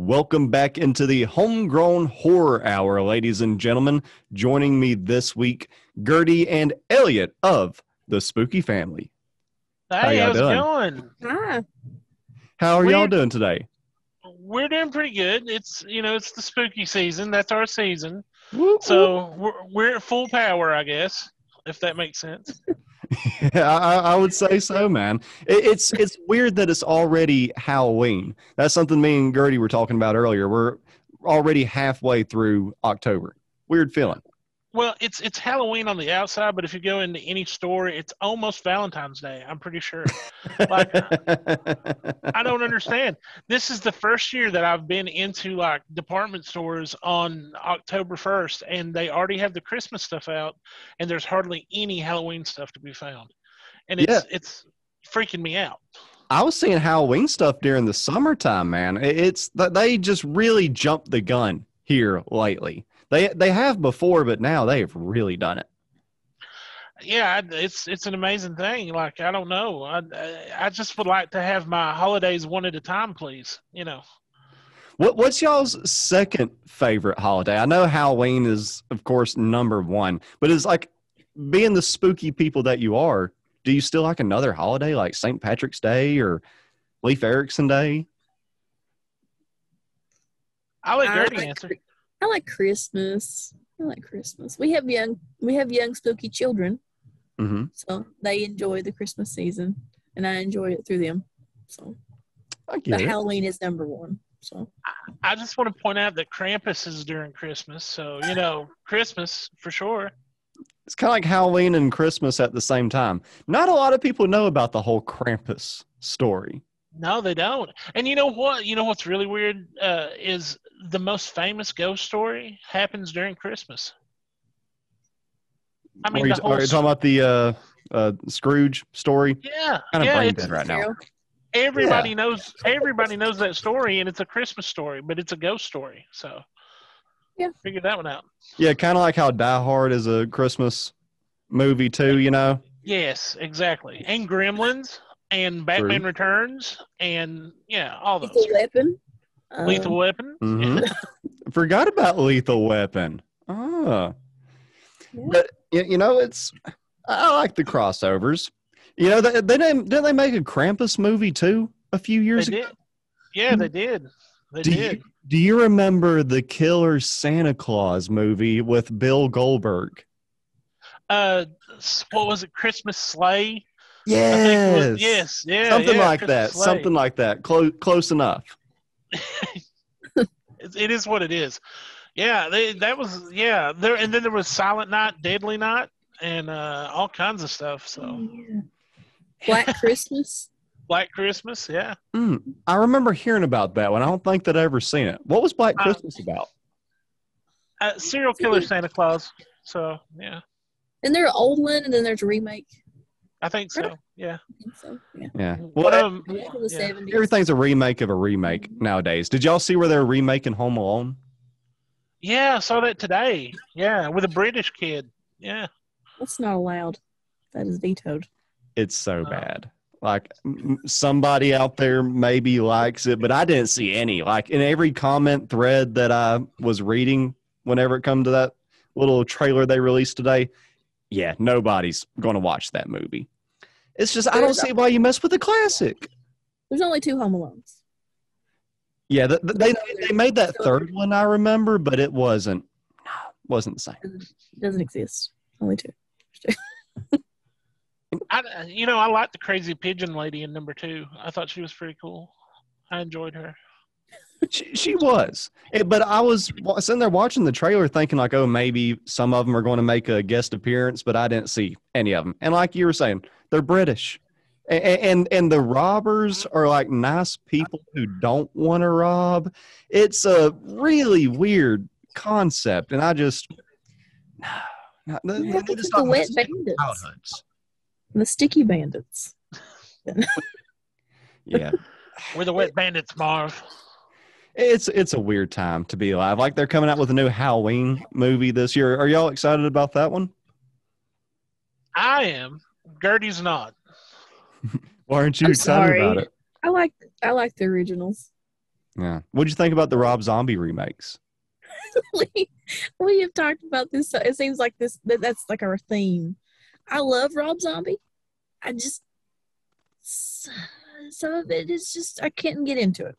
Welcome back into the Homegrown Horror Hour, ladies and gentlemen. Joining me this week, Gertie and Elliot of the Spooky Family. How Hey, y'all how's it doing? going? Ah, How are y'all doing today? We're doing pretty good. It's you know it's the spooky season. That's our season. Whoop, So we're we're at full power, I guess, if that makes sense. I I would say so, man. It, it's it's weird that it's already Halloween. That's something me and Gertie were talking about earlier. We're already halfway through October. Weird feeling. Well, it's it's Halloween on the outside, but if you go into any store, it's almost Valentine's Day. I'm pretty sure. Like, I don't understand. This is the first year that I've been into like department stores on October 1st, and they already have the Christmas stuff out, and there's hardly any Halloween stuff to be found, and it's Yeah. it's freaking me out. I was seeing Halloween stuff during the summertime, man. It's they just really jumped the gun here lately. They they have before, but now they have really done it. Yeah, it's it's an amazing thing. Like I don't know, I I just would like to have my holidays one at a time, please. You know. What what's y'all's second favorite holiday? I know Halloween is, of course, number one, but it's like being the spooky people that you are. Do you still like another holiday like St. Patrick's Day or Leif Erikson Day? I'll let I Gertie answer. Chri- I like Christmas. I like Christmas. We have young we have young spooky children, Mm-hmm. so they enjoy the Christmas season, and I enjoy it through them. So, I but it. Halloween is number one. So, I just want to point out that Krampus is during Christmas, so you know Christmas for sure. It's kind of like Halloween and Christmas at the same time. Not a lot of people know about the whole Krampus story. No, they don't. And you know what? You know what's really weird uh, is the most famous ghost story happens during Christmas. I mean, are, you, are you talking about the uh, uh, Scrooge story? yeah, Kind of yeah. brain It's, dead right now. Carol, everybody knows everybody knows that story, and it's a Christmas story, but it's a ghost story. So Yeah. figure that one out. Yeah, kind of like how Die Hard is a Christmas movie too. You know, Yes, exactly. And Gremlins and Batman Returns and yeah, all those. Lethal Weapon. Um, Lethal Weapon. hmm forgot about Lethal Weapon. Ah, Yeah. but you, you know, it's I like the crossovers. You know, they, they didn't didn't they make a Krampus movie too a few They years ago? did. Yeah, they did. They Do did. you, do you remember the Killer Santa Claus movie with Bill Goldberg? Uh, what was it? Christmas Sleigh. I think it Yes. was- yes. Yeah. Something yeah, like Christmas that. Sleigh. Something like that. Close close enough. It, it is what it is. Yeah. They, that was yeah. There and then there was Silent Night, Deadly Night, and uh, all kinds of stuff. So Oh, yeah. Black Christmas. Black Christmas. Yeah. Mm, I remember hearing about that one. I don't think that I ever seen it. What was Black Uh, Christmas about? Uh, serial killer Santa Claus. So yeah, And there's an old one, and then there's a remake. I think so. Yeah. I think so yeah. Yeah. Well, Well, um, Back in the yeah. everything's a remake of a remake nowadays. Did y'all see where they're remaking Home Alone? Yeah, I saw that today. Yeah, with a British kid. Yeah. That's not allowed. That is vetoed. It's so Oh. bad. Like somebody out there maybe likes it, but I didn't see any. Like in every comment thread that I was reading, whenever it come to that little trailer they released today, yeah, nobody's going to watch that movie. It's just I don't see why you mess with the classic. There's only two Home Alones. Yeah, th- th- they they made that third one I remember, but it wasn't wasn't the same. It doesn't exist. Only two. I, you know, I like the crazy pigeon lady in number two. I thought she was pretty cool. I enjoyed her. She, she was, Eh, but I was sitting there watching the trailer, thinking like, oh, maybe some of them are going to make a guest appearance, but I didn't see any of them. And like you were saying, they're British, and and, and the robbers are like nice people who don't want to rob. It's a really weird concept, and I just. They, they Yeah, need to the wet bandits. childhoods. The sticky bandits. Yeah. We're the wet bandits, Marv. It's it's a weird time to be alive. Like they're coming out with a new Halloween movie this year. Are y'all excited about that one? I am. Gertie's not. Why aren't you I'm excited sorry. about it? I like I like the originals. Yeah. What'd you think about the Rob Zombie remakes? we, we have talked about this. so It seems like this that, that's like our theme. I love Rob Zombie. I just some of it is just I can't get into it.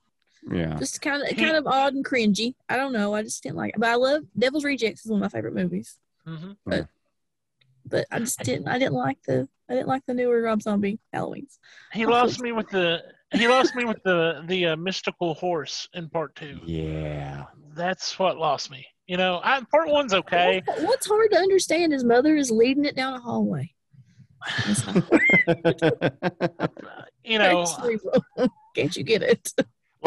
Yeah. Just kind of kind of odd and cringy. I don't know. I just didn't like it. But I love Devil's Rejects is one of my favorite movies. hmm But I just didn't I didn't like the I didn't like the newer Rob Zombie Halloweens. He lost me with the he lost me with the the uh, mystical horse in part two. Yeah. That's what lost me. You know, I, part one's okay. What- What's hard to understand is mother is leading it down a hallway. You know. Can't you get it?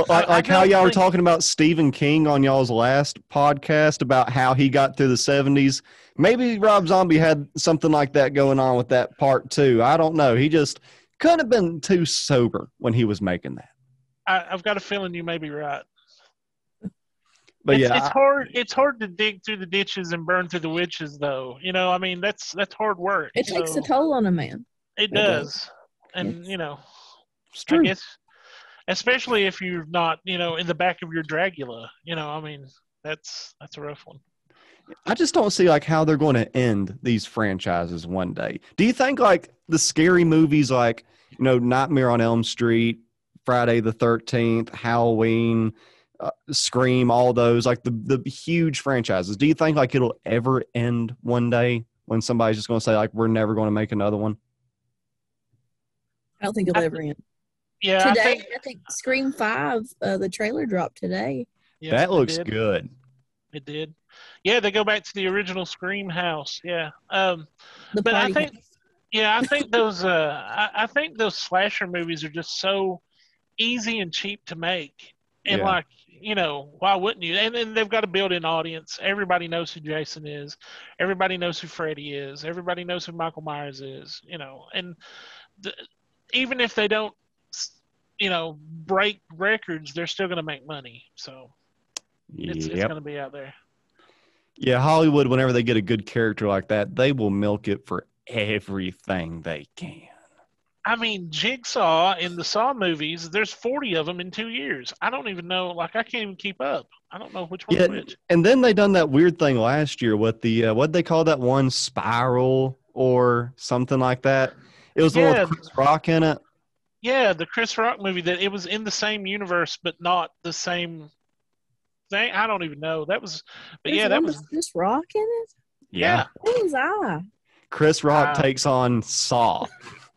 Well, like, I- I like how y'all were talking about Stephen King on y'all's last podcast about how he got through the 70s. Maybe Rob Zombie had something like that going on with that part too. I don't know. He just couldn't have been too sober when he was making that. I, I've got a feeling you may be right. But it's, yeah, it's I- hard. It's hard to dig through the ditches and burn through the witches, though. You know, I mean, that's that's hard work. It takes a toll on a man. It does, and you know, it's I guess, especially if you're not, you know, in the back of your Dragula. You know, I mean, that's that's a rough one. I just don't see like how they're going to end these franchises one day. Do you think like the scary movies like, you know, Nightmare on Elm Street, Friday the 13th, Halloween, uh, Scream, all those like the the huge franchises. Do you think like it'll ever end one day when somebody's just going to say like we're never going to make another one? I don't think it'll I- ever end. Yeah, I Today, think I think Scream Five, uh, the trailer dropped today. yes, that looks did. good. It did. Yeah, they go back to the original Scream house. Yeah. Um. The But I think- house. Yeah, I think those. Uh, I, I think those slasher movies are just so easy and cheap to make, and Yeah. like you know, why wouldn't you? And then they've got a built-in audience. Everybody knows who Jason is. Everybody knows who Freddy is. Everybody knows who Michael Myers is. You know, and the, even if they don't, s- you know, break records, they're still going to make money. So it's, it's going to be out there. Yeah, Hollywood whenever they get a good character like that, they will milk it for everything they can. I mean, Jigsaw in the Saw movies, there's 40 of them in two years. I don't even know, like, I can't even keep up. I don't know which one Yeah, which. and then they done that weird thing last year with the uh, what they call that one spiral or something like that. It was the one with Chris Rock in it. Yeah, the Chris Rock movie that it was in the same universe, but not the same thing. I don't even know. That was, but There's yeah, that was, with Chris Rock in it. yeah, Who was I? Chris Rock Wow. takes on Saw.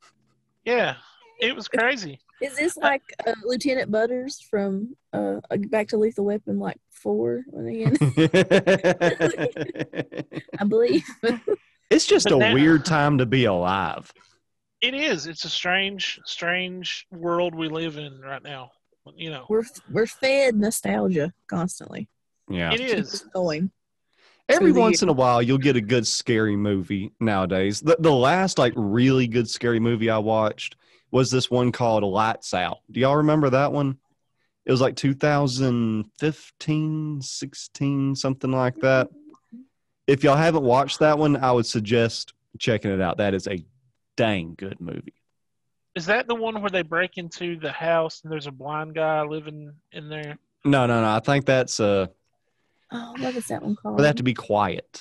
yeah. It was crazy. Is this like uh, Lieutenant Butters from uh, Back to Lethal Weapon, like four? When again, I believe. it's just But a now- weird time to be alive. It is. It's a strange, strange world we live in right now. You know, we're we're fed nostalgia constantly. Yeah. it is Keep going. Every through the once in a while, you'll get a good scary movie nowadays. The, the last like really good scary movie I watched was this one called Lights Out. Do y'all remember that one? It was like 2015, 16, something like that. If y'all haven't watched that one, I would suggest checking it out. That is a dang good movie. Is that the one where they break into the house and there's a blind guy living in there? No, no, no. I think that's uh, Oh, what is that one called? where they have to be quiet.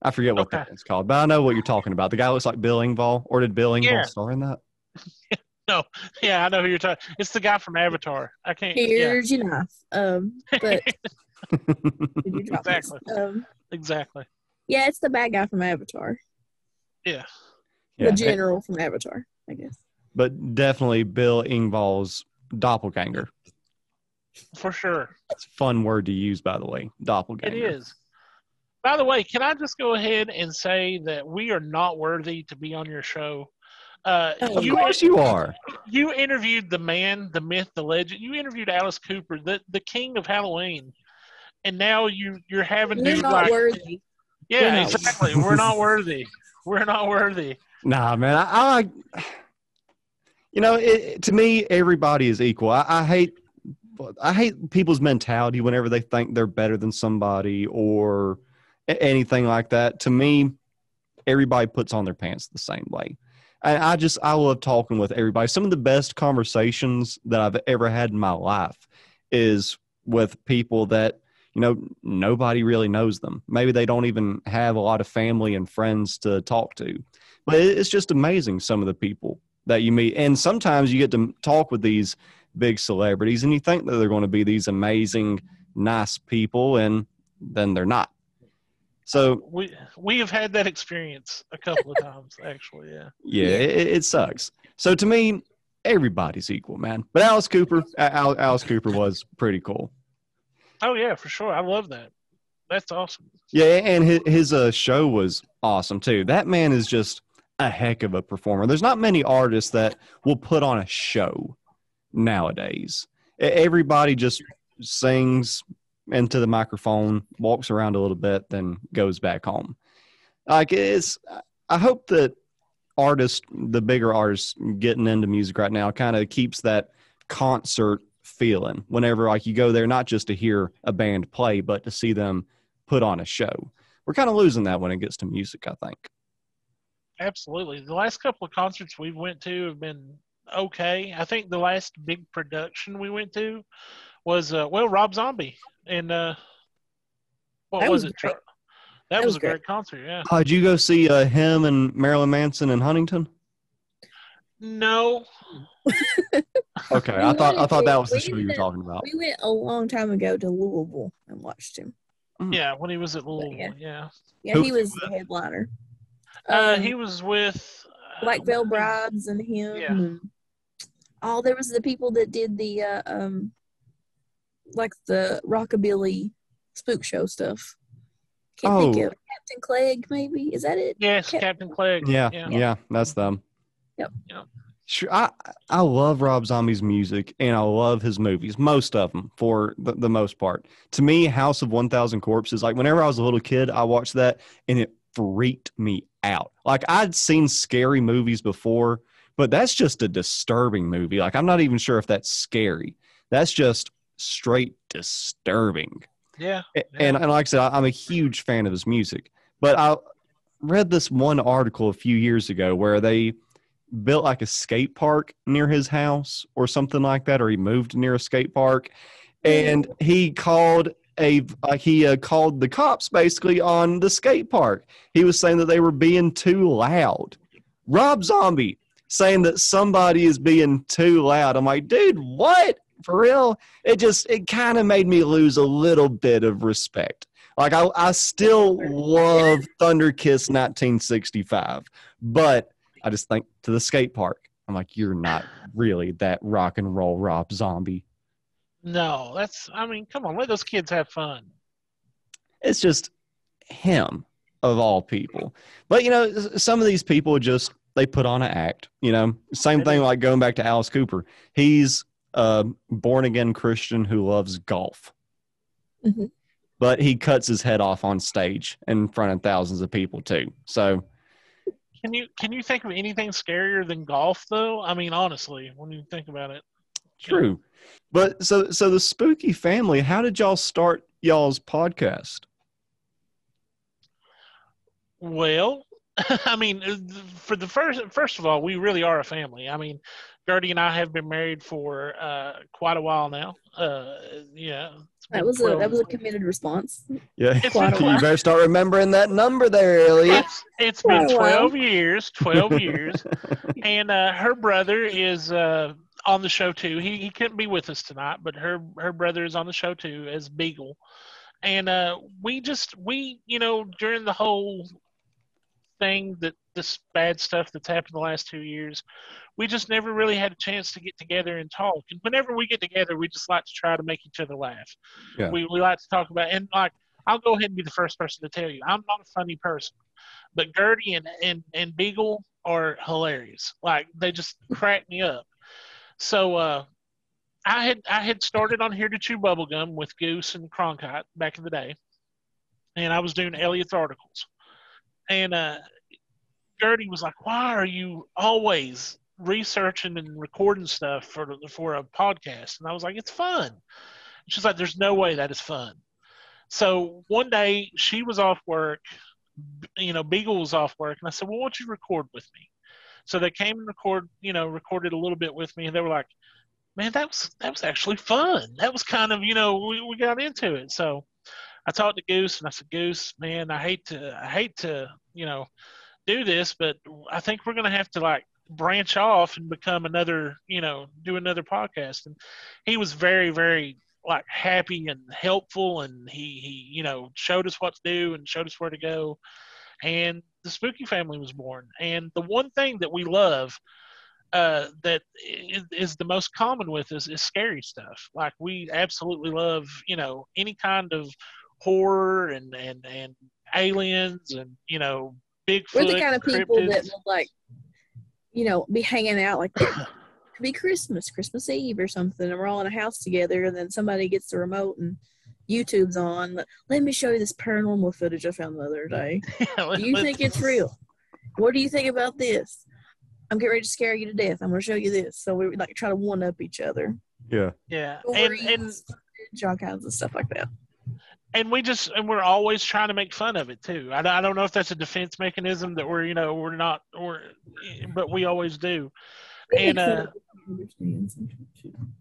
I forget what Okay. that's called, but I know what you're talking about. The guy looks like Bill Engvall, or did Bill Engvall Yeah. star in that? No, yeah, I know who you're talking. It's the guy from Avatar. I can't. Yeah, Here's your knife. Um, but did you drop? Exactly. Um, exactly. yeah, it's the bad guy from Avatar. Yeah. Yeah, the general from Avatar, I guess. but definitely Bill Engvall's doppelganger. For sure. It's a fun word to use, by the way. Doppelganger. It is. By the way, can I just go ahead and say that we are not worthy to be on your show? Uh, Of you, course you are. you interviewed the man, the myth, the legend. You interviewed Alice Cooper, the, the king of Halloween. And now you, you're having We're to not like, worthy. yeah, We're not- exactly. We're not worthy. We're not worthy. Nah, man. I, I you know, it, to me, everybody is equal. I, I hate, I hate people's mentality whenever they think they're better than somebody or anything like that. To me, everybody puts on their pants the same way. And I just I love talking with everybody. Some of the best conversations that I've ever had in my life is with people that you know nobody really knows them. Maybe they don't even have a lot of family and friends to talk to. But it's just amazing some of the people that you meet, and sometimes you get to talk with these big celebrities, and you think that they're going to be these amazing, nice people, and then they're not. So we we have had that experience a couple of times, actually. Yeah. Yeah, It, it sucks. So to me, everybody's equal, man. But Alice Cooper, Al, Alice Cooper was pretty cool. Oh yeah, for sure. I love that. That's awesome. Yeah, and his, his uh, show was awesome too. That man is just a heck of a performer. There's not many artists that will put on a show nowadays. Everybody just sings into the microphone, walks around a little bit, then goes back home. Like it's, I hope that artists, the bigger artists getting into music right now, kind of keeps that concert feeling whenever like you go there, not just to hear a band play, but to see them put on a show. We're kind of losing that when it gets to music, I think. Absolutely. The last couple of concerts we went to have been okay. I think the last big production we went to was uh, well Rob Zombie and uh, what That was, was it? great. That, That was, was a great, great. concert. Yeah. Uh, did you go see uh, him and Marilyn Manson in Huntington? No. Okay, We I thought I thought that was the show you were talking about. We went a long time ago to Louisville and watched him. Yeah, when he was at Louisville. yeah. Yeah. Yeah, he was the headliner. Uh, Um, he was with uh, Black Veil Brides and him. Yeah. And, oh, there was the people that did the uh, um, like the rockabilly spook show stuff. Can't think Oh. of Captain Clegg. Maybe is that it? Yes, Cap- Captain Clegg. Yeah, Yeah. yeah, that's them. Yep. Yep. Sure, I I love Rob Zombie's music and I love his movies, most of them for the, the most part. To me, House of One Thousand Corpses, like whenever I was a little kid, I watched that and it freaked me out. Like I'd seen scary movies before, but that's just a disturbing movie. Like I'm not even sure if that's scary. That's just straight disturbing. Yeah. And, and like I said, I'm a huge fan of his music. But I read this one article a few years ago where they built like a skate park near his house or something like that, or he moved near a skate park, and he called a like he uh, called the cops basically on the skate park. He was saying that they were being too loud. Rob Zombie saying that somebody is being too loud. I'm like, dude, what? For real? It just it kind of made me lose a little bit of respect. Like I, I still love Thunder Kiss 1965, but I just think to the skate park. I'm like, you're not really that rock and roll Rob Zombie. No, that's. I mean, come on, let those kids have fun. It's just him of all people. But you know, some of these people just they put on an act. You know, same thing like going back to Alice Cooper. He's a born again Christian who loves golf. Mhm. But he cuts his head off on stage in front of thousands of people too. So Can you can you think of anything scarier than golf though? I mean, honestly, when you think about it. True. But so so the spooky family, how did y'all start y'all's podcast? Well, I mean, uh, for the first first of all, we really are a family. I mean, Gertie and I have been married for uh, quite a while now. Uh, yeah, That was a that was a committed response. Yeah. Quite you better start remembering that number there, Elliot. It's it's been Quite a while. twelve years, twelve years, and uh, her brother is uh, on the show too. He he couldn't be with us tonight, but her her brother is on the show too as Beagle, and uh, we just we you know during the whole thing that this bad stuff that's happened the last two years, we just never really had a chance to get together and talk. And whenever we get together, we just like to try to make each other laugh. Yeah. We we like to talk about and like I'll go ahead and be the first person to tell you I'm not a funny person but Gertie and, and, and Beagle are hilarious. Like they just crack me up. So uh, I had I had started on here to chew bubblegum with Goose and Cronkite back in the day, and I was doing Elliot's articles, and uh, Gertie was like, "Why are you always researching and recording stuff for for a podcast?" And I was like, "It's fun." She's like, "There's no way that is fun." So one day she was off work you know, Beagle was off work, and I said, "Well, why don't you record with me?" So they came and record, you know, recorded a little bit with me, and they were like, "Man, that was that was actually fun. That was kind of, you know, we, we got into it." So I talked to Goose, and I said, "Goose, man, I hate to, I hate to, you know, do this, but I think we're gonna have to like branch off and become another, you know, do another podcast." And he was very, very like happy and helpful and he he you know showed us what to do and showed us where to go and the spooky family was born. And the one thing that we love uh, that is, the most common with us is scary stuff. Like we absolutely love you know any kind of horror and and and aliens and you know bigfoot We're the kind of people that will like, you know, be hanging out like could be Christmas, Christmas Eve or something, and we're all in a house together, and then somebody gets the remote and YouTube's on. Let- Let me show you this paranormal footage I found the other day. Do you think it's real? What do you think about this? I'm getting ready to scare you to death. I'm going to show you this. So we like try to one up each other. Yeah. yeah and and Stories, all kinds of stuff like that. and we just and we're always trying to make fun of it too. I, I don't know if that's a defense mechanism that we're you know we're not or but we always do. And uh,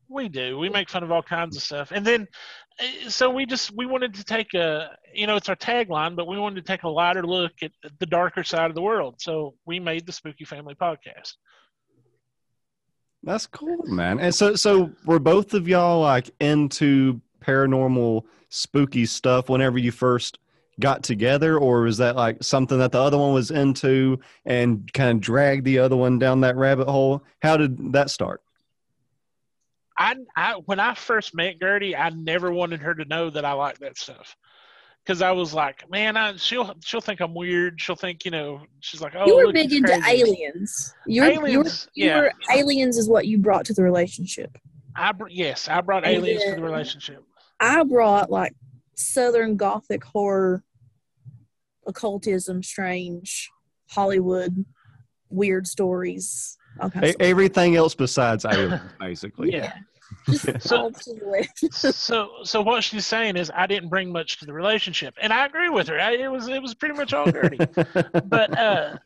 we do. We make fun of all kinds of stuff, and then uh, so we just we wanted to take a you know it's our tagline, but we wanted to take a lighter look at the darker side of the world. So we made the Spooky Family podcast. That's cool, man. And so, so were both of y'all like into paranormal, spooky stuff whenever you first got together, or was that like something that the other one was into and kind of dragged the other one down that rabbit hole? How did that start? I, I when I first met Gertie, I never wanted her to know that I like that stuff. Because I was like, man, I, she'll she'll think I'm weird. She'll think, you know, she's like, oh, you were look, big into crazy. aliens. You're, you were, Aliens, you yeah. were aliens is what you brought to the relationship. I br- yes, I brought aliens to the relationship. I brought like Southern Gothic horror, occultism, strange, Hollywood, weird stories, A- everything else besides aliens, basically. Yeah. Just So- all to the left. so so what she's saying is I didn't bring much to the relationship, and I agree with her. I, it was it was pretty much all Gertie. but uh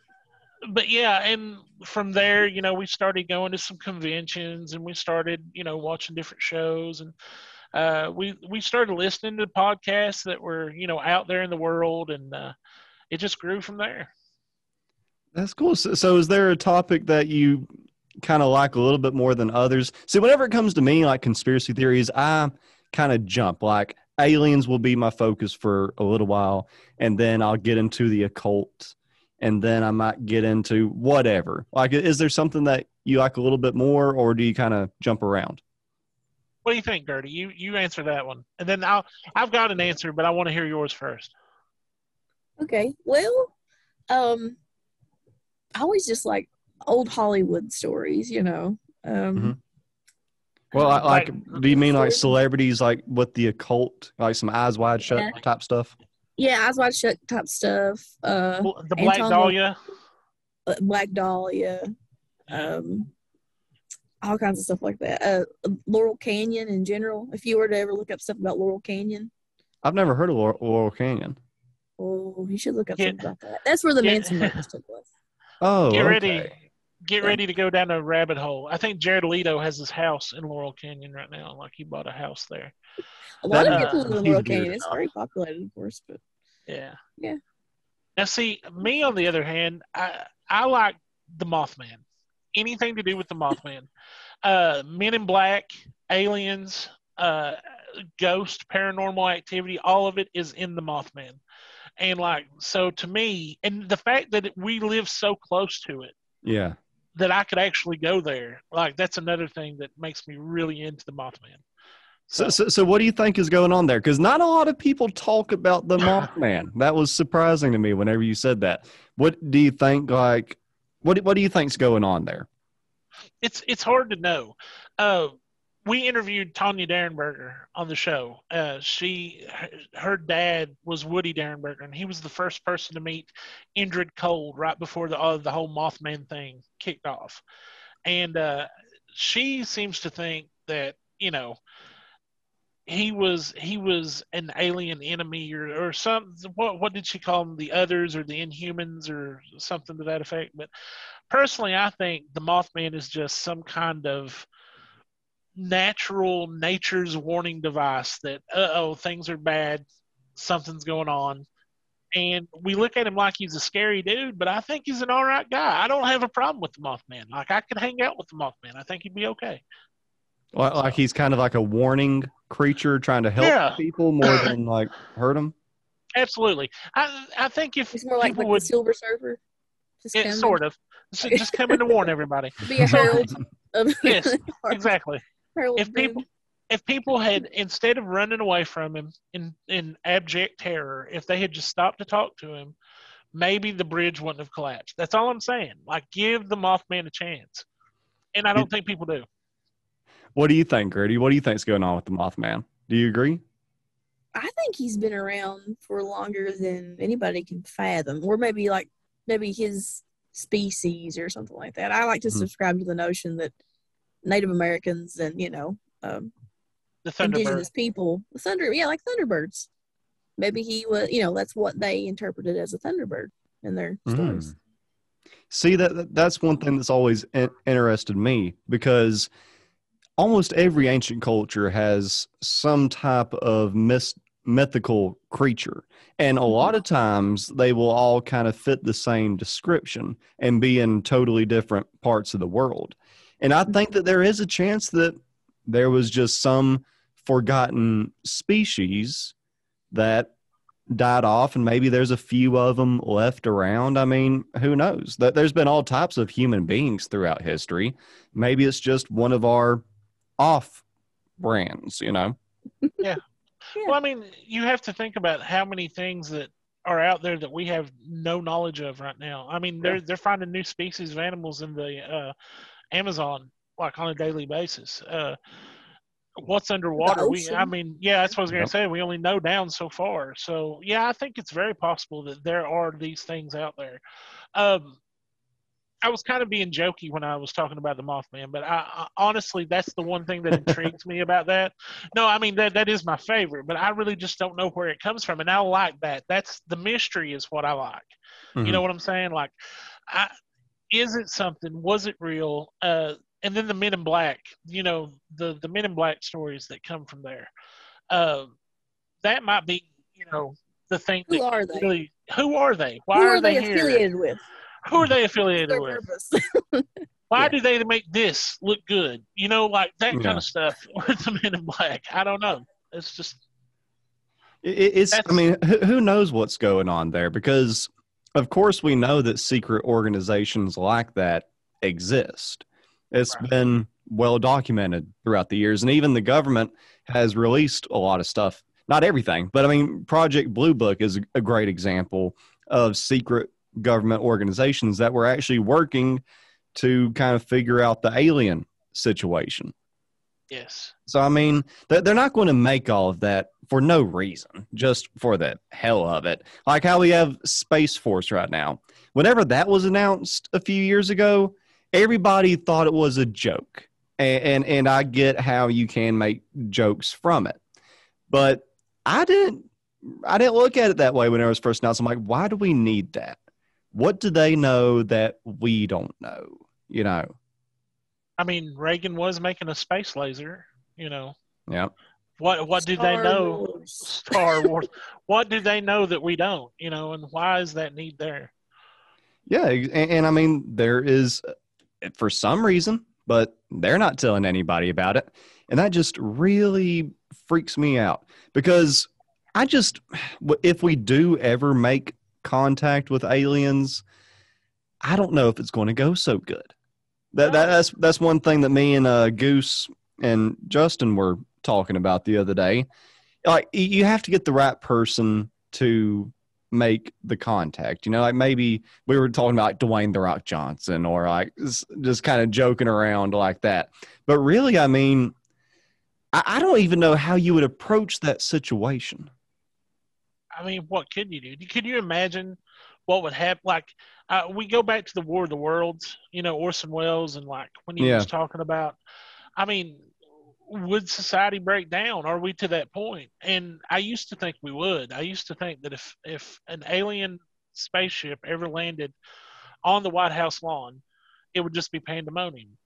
but yeah and from there you know we started going to some conventions and we started you know watching different shows and uh we we started listening to podcasts that were you know out there in the world and uh it just grew from there That's cool. So, so is there a topic that you kind of like a little bit more than others? See, whenever it comes to me, like conspiracy theories, I kind of jump. Like aliens will be my focus for a little while, and then I'll get into the occult, and then I might get into whatever. Like, is there something that you like a little bit more, or do you kind of jump around? What do you think gertie you you answer that one and then i'll i've got an answer but i want to hear yours first Okay, well, um, I always just like old Hollywood stories, you know. Um, Mhm. Well, I, like, Like- do you mean like celebrities, like with the occult, like some eyes wide shut Yeah. type stuff? yeah, Eyes Wide Shut type stuff. Uh, the black Anton- dahlia Black Dahlia, um, all kinds of stuff like that. Uh, Laurel Canyon in general. If you were to ever look up stuff about Laurel Canyon, I've never heard of Laurel, Laurel Canyon. oh, you should look up Yeah. something about that. That's where the Yeah. Manson murders took place. Oh, get okay. ready get Yeah. ready to go down a rabbit hole i think jared leto has his house in laurel canyon right now like he bought a house there A lot That- of people live in Laurel Canyon. It's very populated, of course, but Yeah. Yeah. Now, see, me on the other hand, I I like the Mothman. Anything to do with the Mothman, uh, Men in Black, aliens, uh, ghost, paranormal activity, all of it is in the Mothman. And like, so to me, and the fact that we live so close to it, Yeah. that I could actually go there, like that's another thing that makes me really into the Mothman. So, so, so what do you think is going on there? Because not a lot of people talk about the Mothman. That was surprising to me whenever you said that. What do you think? Like, what what do you think's going on there? it's it's hard to know. Uh, we interviewed Tanya Derenberger on the show. Uh, she her, dad was Woody Derenberger, and he was the first person to meet Indrid Cold right before the uh, the whole Mothman thing kicked off. And uh, she seems to think that you know he was he was an alien enemy or or some what what did she call them the others or the inhumans or something to that effect but personally, I think the Mothman is just some kind of natural nature's warning device that oh things are bad, something's going on. And we look at him like he's a scary dude, but I think he's an all right guy. I don't have a problem with the Mothman. Like I could hang out with the Mothman. I think he'd be okay. Like he's kind of like a warning creature trying to help Yeah. people more than like hurt them. Absolutely. I I think if It's more like, people like would, the Silver Surfer. Just yeah, come sort of, so just come in to warn everybody. Be a herald of Yes, Exactly. herald if people if people had instead of running away from him in in abject terror if they had just stopped to talk to him maybe the bridge wouldn't have collapsed that's all i'm saying like give the mothman a chance and i don't think people do What do you think, Gertie? What do you think's going on with the Mothman? Do you agree? I think he's been around for longer than anybody can fathom, or maybe like maybe his species or something like that. I like to Mhm. subscribe to the notion that Native Americans and you know um, the indigenous people, the thunder, yeah, like thunderbirds. Maybe he was, you know, that's what they interpreted as a thunderbird in their stories. Mm. See that that- that's one thing that's always in- interested me because almost every ancient culture has some type of mis- mythical creature. And a mm-hmm. lot of times they will all kind of fit the same description and be in totally different parts of the world. And i think that there is a chance that there was just some forgotten species that died off and maybe there's a few of them left around. I mean who knows? That there's been all types of human beings throughout history. Maybe it's just one of our off brands you know? Yeah. well i mean you have to think about how many things that are out there that we have no knowledge of right now. I mean they're they're finding new species of animals in the uh, amazon like on a daily basis. Uh, what's underwater we i mean yeah that's what i was going Yep. to say. We only know down so far. So yeah i think it's very possible that there are these things out there. Um I was kind of being jokey when I was talking about the Mothman, but I, I honestly, that's the one thing that intrigues me about that. No, I mean that that is my favorite, but I really just don't know where it comes from, and I like that. That's the mystery is what I like. Mhm. You know what I'm saying? Like, I, is it something? Was it real? Uh, and then the Men in Black. You know, the the Men in Black stories that come from there. Uh, that might be, you know, the thing. Who that are they? Really, who are they? Why Who are, are they, here? affiliated with? Who are they affiliated with? Why Yeah. do they make this look good? You know, like that kind Yeah. of stuff with the Men in Black. I don't know. It's just It- it- it's i mean who, who knows what's going on there because of course we know that secret organizations like that exist It's Right. been well documented throughout the years and even the government has released a lot of stuff not everything but i mean project blue book is a, a great example of secret government organizations that were actually working to kind of figure out the alien situation yes. so I mean, they're they're not going to make all of that for no reason, just for the hell of it. Like how we have Space Force right now. Whenever that was announced a few years ago, everybody thought it was a joke, and and, and I get how you can make jokes from it, but I didn't. I didn't look at it that way when it was first announced. I'm like, why do we need that? What do they know that we don't know? You know? I mean, Reagan was making a space laser. You know, Yeah. what what do they know? Wars. Star Wars. what do they know that we don't? You know, and why is that need there? Yeah, and, and I mean there is uh, for some reason, but they're not telling anybody about it, and that just really freaks me out because I just if we do ever make contact with aliens, I don't know if it's going to go so good. That, that that's that's one thing that me and uh, Goose and Justin were talking about the other day. Like you have to get the right person to make the contact. You know, like maybe we were talking about Dwayne the Rock Johnson or like just kind of joking around like that. But really, I mean, I, I don't even know how you would approach that situation. I mean, what could you do? Could you imagine what would happen? Like, uh, we go back to the War of the Worlds, you know, Orson Welles, and like when he Yeah. was talking about, I mean, would society break down? Are we to that point? And I used to think we would. I used to think that if if an alien spaceship ever landed on the White House lawn, it would just be pandemonium.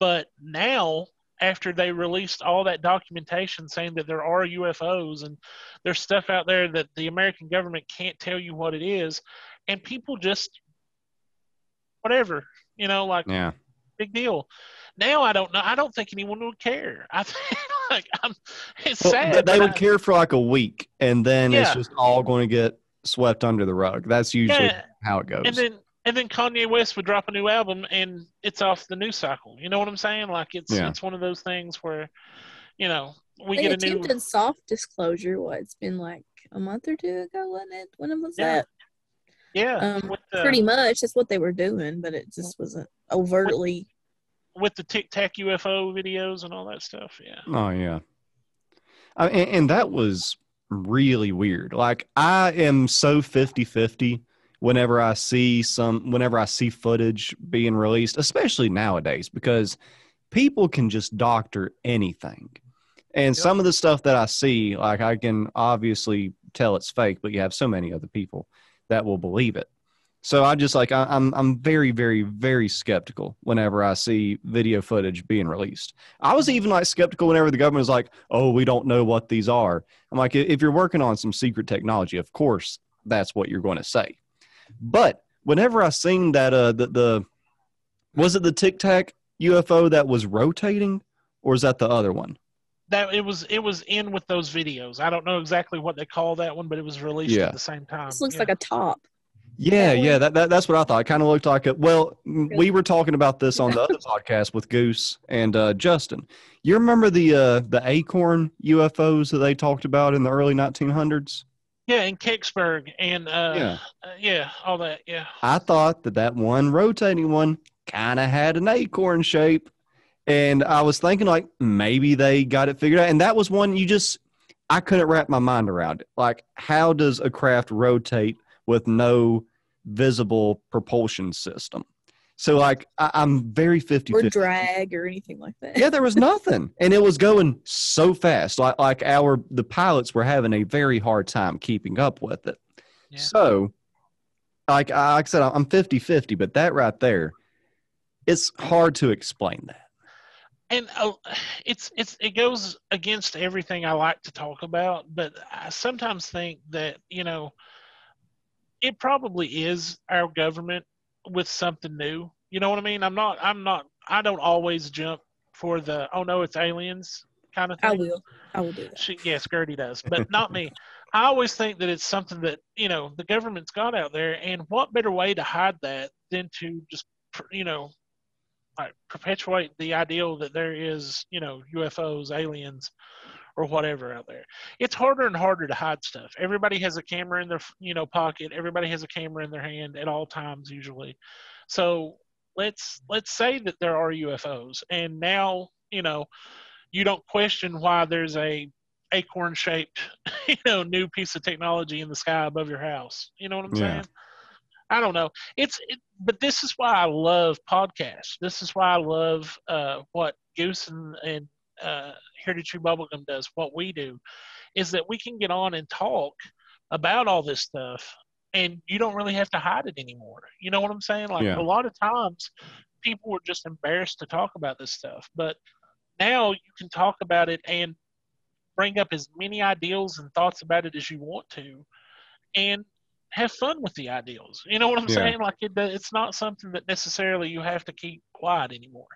But now, after they released all that documentation saying that there are UFOs and there's stuff out there that the American government can't tell you what it is, and people just whatever, you know, like Yeah. big deal. Now I don't know. I don't think anyone would care. I think like I'm. It's Well, sad. th- they would I- care for like a week, and then it's just all going to get swept under the rug. That's usually Yeah, how it goes. and then and then Kanye West would drop a new album and it's off the news cycle. You know what I'm saying? Like it's Yeah. it's one of those things where, you know, we they get a new attempted soft disclosure. What it's been like a month or two ago, wasn't it? When it was Yeah. that? yeah Um, with the Pretty much, that's what they were doing, but it just wasn't overtly. with the Tic Tac UFO videos and all that stuff. Yeah, Oh yeah, I, and, and that was really weird. Like I am so 50-50 whenever I see some, whenever I see footage being released, especially nowadays, because people can just doctor anything. And Yep. some of the stuff that I see, like I can obviously tell it's fake, but you have so many other people that will believe it. So I just like I, I'm I'm very very very skeptical whenever I see video footage being released. I was even like skeptical whenever the government was like, "Oh, we don't know what these are." I'm like, if you're working on some secret technology, of course that's what you're going to say. But whenever I seen that, uh, the the was it the Tic Tac UFO that was rotating, or is that the other one? that it was it was in with those videos. I don't know exactly what they call that one, but it was released Yeah. at the same time. This looks yeah. like a top. Yeah, That yeah, that, that that's what I thought. It kind of looked like it. Well, m- we were talking about this on the other podcast with Goose and uh, Justin. You remember the uh, the Acorn UFOs that they talked about in the early 1900s? Yeah, in Kecksburg and uh, Yeah. uh, yeah, all that. Yeah, I thought that that one rotating one kind of had an acorn shape, and I was thinking like maybe they got it figured out. And that was one you just I couldn't wrap my mind around it. Like, how does a craft rotate with no visible propulsion system? So, like, I, I'm very 50 or drag or anything like that. yeah, there was nothing, and it was going so fast. Like like our the pilots were having a very hard time keeping up with it. Yeah. So, like I- like I said, I'm 50-50, but that right there, it's hard to explain that. and uh, it's it's it goes against everything I like to talk about, but I sometimes think that you know it probably is our government with something new. You know what I mean? I'm not I'm not I don't always jump for the oh no it's aliens kind of thing. I will. I will do that. She, yes, Gertie does, but not me. I always think that it's something that you know the government's got out there, and what better way to hide that than to just you know like perpetuate the ideal that there is you know UFOs, aliens, or whatever out there. It's harder and harder to hide stuff. Everybody has a camera in their you know pocket. Everybody has a camera in their hand at all times usually. So let's let's say that there are UFOs, and now you know you don't question why there's a acorn shaped you know new piece of technology in the sky above your house you know what i'm Yeah. saying i don't know it's it, but this is why i love podcasts this is why i love uh, what goose and, and uh, here to chew bubblegum does what we do is that we can get on and talk about all this stuff and you don't really have to hide it anymore. You know what i'm saying? Like Yeah. a lot of times people were just embarrassed to talk about this stuff but now you can talk about it and bring up as many ideals and thoughts about it as you want to and have fun with the ideals. You know what i'm Yeah. saying? Like it, it's not something that necessarily you have to keep quiet anymore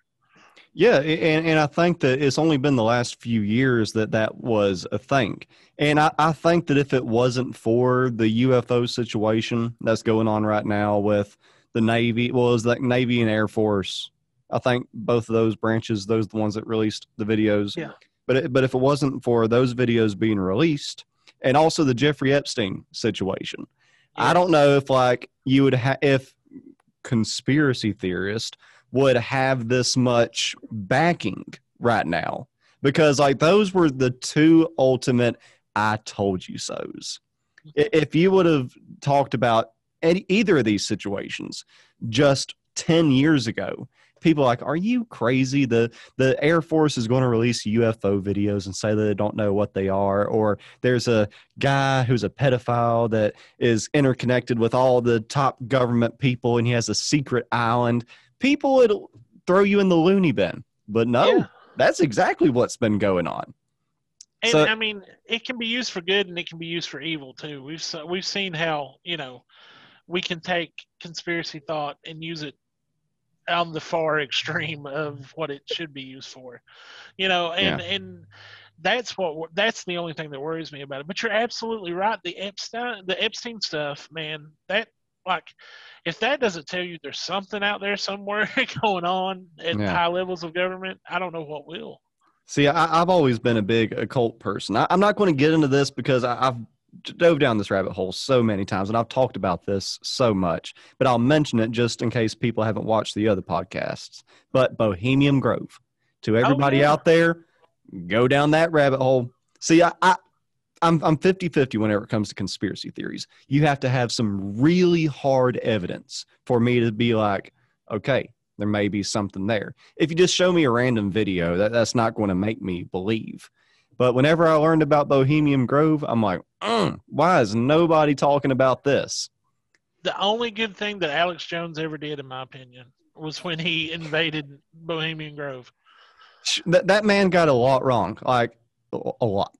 Yeah, and, and I think that it's only been the last few years that that was a thing. And I, I think that if it wasn't for the UFO situation that's going on right now with the Navy, well, it's like Navy and Air Force. I think both of those branches, those are the ones that released the videos. Yeah. But it, but if it wasn't for those videos being released, and also the Jeffrey Epstein situation, I don't know if like you would have if conspiracy theorist would have this much backing right now because like those were the two ultimate I told you so's. If you would have talked about any, either of these situations just 10 years ago, people like, are you crazy? The the Air Force is going to release UFO videos and say that they don't know what they are, or there's a guy who's a pedophile that is interconnected with all the top government people and he has a secret island. People would throw you in the loony bin. But no, Yeah. that's exactly what's been going on. And So- I mean, it can be used for good and it can be used for evil too. We've we've seen how you know we can take conspiracy thought and use it on the far extreme of what it should be used for. You know, and and that's what that's the only thing that worries me about it. But you're absolutely right. The Epstein the Epstein stuff, man. That like if that doesn't tell you there's something out there somewhere going on at Yeah. high levels of government, I don't know what will. See, I, I've always been a big occult person. I, I'm not going to get into this because I, I've dove down this rabbit hole so many times and I've talked about this so much, but I'll mention it just in case people haven't watched the other podcasts. But Bohemian Grove, to oh, everybody yeah. out there, go down that rabbit hole. See, I, I I'm I'm 50-50 whenever it comes to conspiracy theories. You have to have some really hard evidence for me to be like, okay, there may be something there. If you just show me a random video, that, that's not going to make me believe. But whenever I learned about Bohemian Grove, I'm like, mm, why is nobody talking about this? the only good thing that Alex Jones ever did, in my opinion, was when he invaded Bohemian Grove. That, that man got a lot wrong, like a, a lot.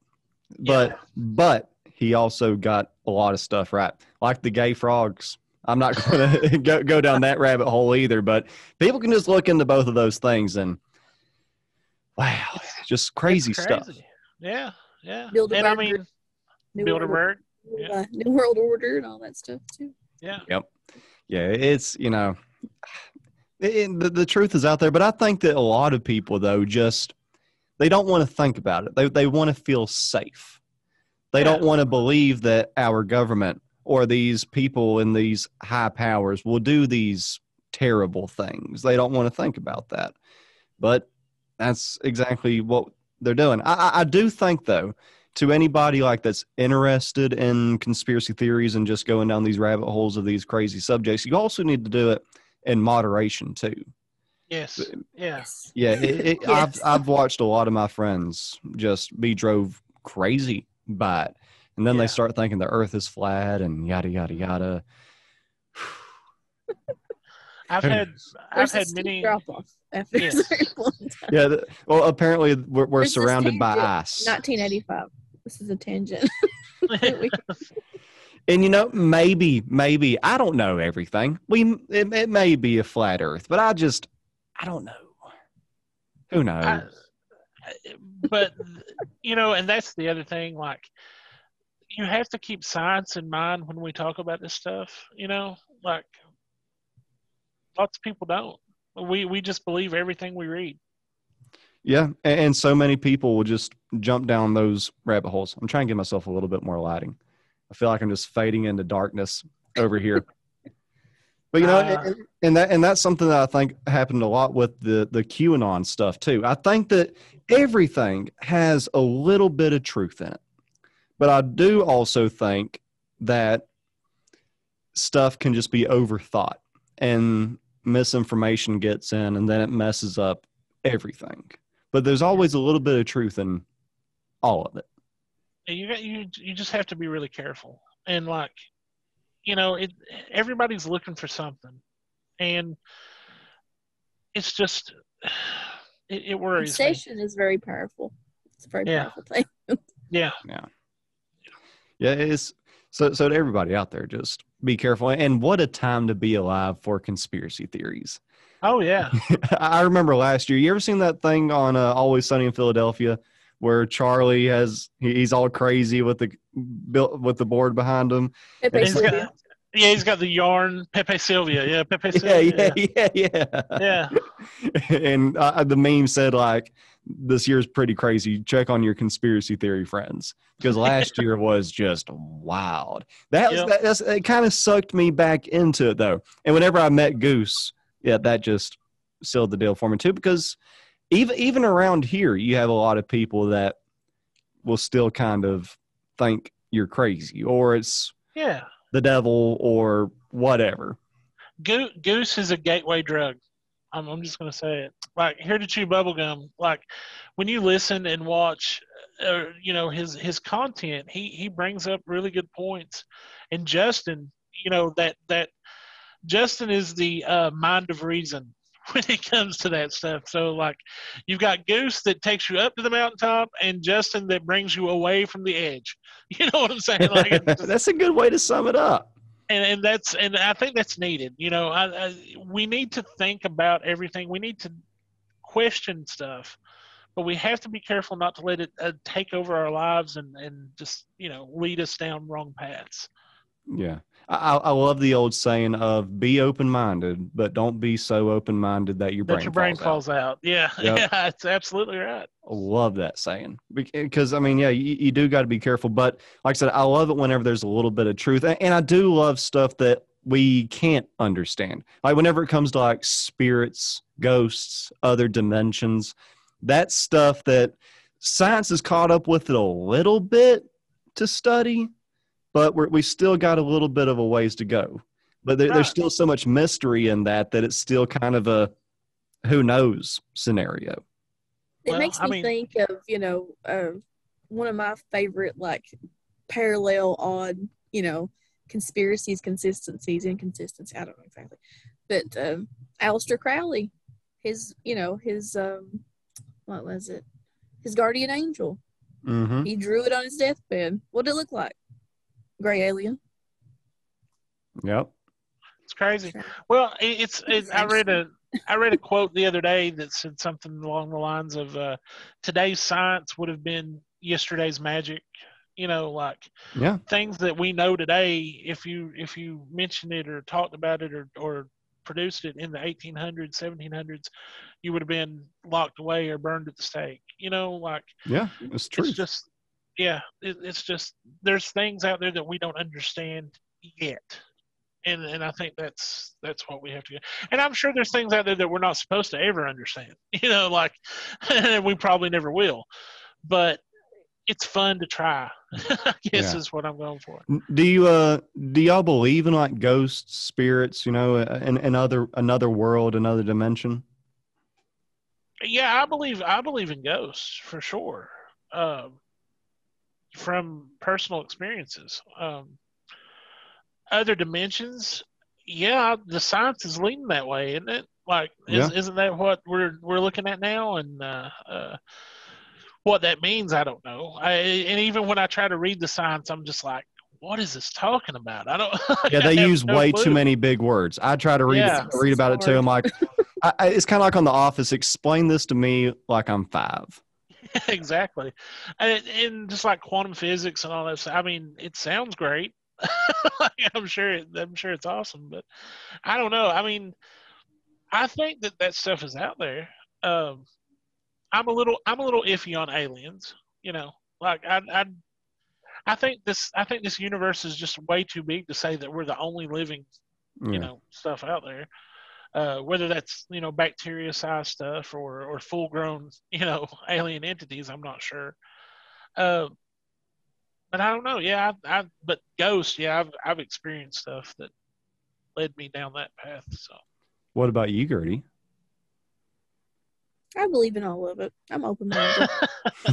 But Yeah. but he also got a lot of stuff right, like the gay frogs. I'm not going to go go down that rabbit hole either. But people can just look into both of those things and wow, just crazy, It's stuff. Yeah, yeah. Bilderberg and I mean, New World, Bilderberg. Yeah. uh, New World Order and all that stuff too. Yeah, Yep. Yeah, it's you know, it, the the truth is out there. But I think that a lot of people though just they don't want to think about it. They they want to feel safe. They don't want to believe that our government or these people in these high powers will do these terrible things. They don't want to think about that. But that's exactly what they're doing. I, I, I do think though, to anybody like that's interested in conspiracy theories and just going down these rabbit holes of these crazy subjects, you also need to do it in moderation too. Yes. Yes. Yeah, it, it, Yes. I've I've watched a lot of my friends just be drove crazy by it, and then Yeah. they start thinking the Earth is flat and yada yada yada. I've had I've had many. drop off Yes. a certain point in time. Yeah, the, well, apparently we're, we're surrounded by ice, 1985. This is a tangent. And you know maybe maybe I don't know everything. We it, it may be a flat Earth, but I just I don't know. Who knows? I, but you know, and that's the other thing. Like, you have to keep science in mind when we talk about this stuff. You know, like lots of people don't. We we just believe everything we read. Yeah, and so many people will just jump down those rabbit holes. I'm trying to give myself a little bit more lighting. I feel like I'm just fading into darkness over here. But you know, Uh, and, and that and that's something that I think happened a lot with the the QAnon stuff too. I think that everything has a little bit of truth in it, but I do also think that stuff can just be overthought and misinformation gets in, and then it messes up everything. But there's always a little bit of truth in all of it. And you got you you just have to be really careful and like you know it everybody's looking for something and it's just it, it worries me. Sensation is very powerful. It's a very Yeah. powerful thing. yeah Yeah, it's so so to everybody out there, just be careful. And what a time to be alive for conspiracy theories. oh yeah I remember last year. You ever seen that thing on uh, Always Sunny in Philadelphia, where Charlie has he's all crazy with the built with the board behind him? Pepe he's Sylvia. got, yeah he's got the yarn pepe sylvia yeah pepe Yeah, sylvia yeah, yeah, yeah. yeah yeah. and uh, the meme said like, "This year's pretty crazy. Check on your conspiracy theory friends." Because last year was just wild. That was Yep. that, that's, it. Kind of sucked me back into it though. And whenever I met Goose, yeah, that just sealed the deal for me too. Because even even around here, you have a lot of people that will still kind of think you're crazy or it's yeah. the devil or whatever. Go- goose is a gateway drug. I'm, I'm just going to say it. Like here to chew bubblegum. Like when you listen and watch uh, you know his his content he he brings up really good points. And justin you know that that justin is the uh, mind of reason when it comes to that stuff. So like you've got Goose that takes you up to the mountaintop and Justin that brings you away from the edge. You know what I'm saying? Like that's a good way to sum it up. And, and that's and I think that's needed. You know, I, I, we need to think about everything. We need to question stuff, but we have to be careful not to let it uh, take over our lives and and just you know lead us down wrong paths. Yeah. I, I love the old saying of be open minded, but don't be so open minded that your brain, that your brain falls, falls out. out. Yeah, Yep. yeah, that's absolutely right. I love that saying because I mean, yeah, you, you do got to be careful. But like I said, I love it whenever there's a little bit of truth, and, and I do love stuff that we can't understand. Like whenever it comes to like spirits, ghosts, other dimensions, that stuff that science is caught up with it a little bit to study, but we're, we still got a little bit of a ways to go. But there, there's still so much mystery in that that it's still kind of a who knows scenario. It Well, makes I me mean- think of you know uh, one of my favorite like parallel on you know conspiracies, consistencies, inconsistency. I don't know exactly, but um, Aleister Crowley, his you know his um, what was it? His guardian angel. Mm-hmm. He drew it on his deathbed. What did it look like? Gray alien. Yep. It's crazy. Well, it, it's it, I read a I read a quote the other day that said something along the lines of uh, today's science would have been yesterday's magic. You know, like Yeah. things that we know today. If you if you mentioned it or talked about it or or produced it in the 1800s, 1700s, you would have been locked away or burned at the stake. You know, like Yeah. It's true. it's just yeah, it, it's just there's things out there that we don't understand yet and and I think that's that's what we have to get. And I'm sure there's things out there that we're not supposed to ever understand. You know, like we probably never will. But it's fun to try. I guess Yeah. is what I'm going for. Do you uh do y'all believe in like ghosts, spirits, you know, uh, and and other another world, another dimension? Yeah, I believe I believe in ghosts for sure. Um, from personal experiences. Um, other dimensions, yeah, the science is leaning that way, isn't it? Like, is, Yeah. isn't that what we're we're looking at now? And uh, uh, what that means, I don't know. I, and even when I try to read the science, I'm just like, what is this talking about? I don't. Yeah, they use no way clue. too many big words. I try to read Yeah. it, read about it too. I'm like, I, I, it's kind of like on The Office. Explain this to me like I'm five. exactly. And, and just like quantum physics and all that stuff, i mean it sounds great. I'm sure it, i'm sure it's awesome but i don't know. I mean i think that that stuff is out there. Um i'm a little i'm a little iffy on aliens you know? Like i i i think this i think this universe is just way too big to say that we're the only living Yeah. you know stuff out there uh, whether that's you know bacteria size stuff or or full grown you know alien entities i'm not sure uh, but i don't know yeah I, I but ghosts yeah I've, I've experienced stuff that led me down that path so What about you, Gertie? I believe in all of it. I'm open minded.